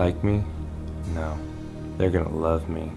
like me? No. They're gonna love me.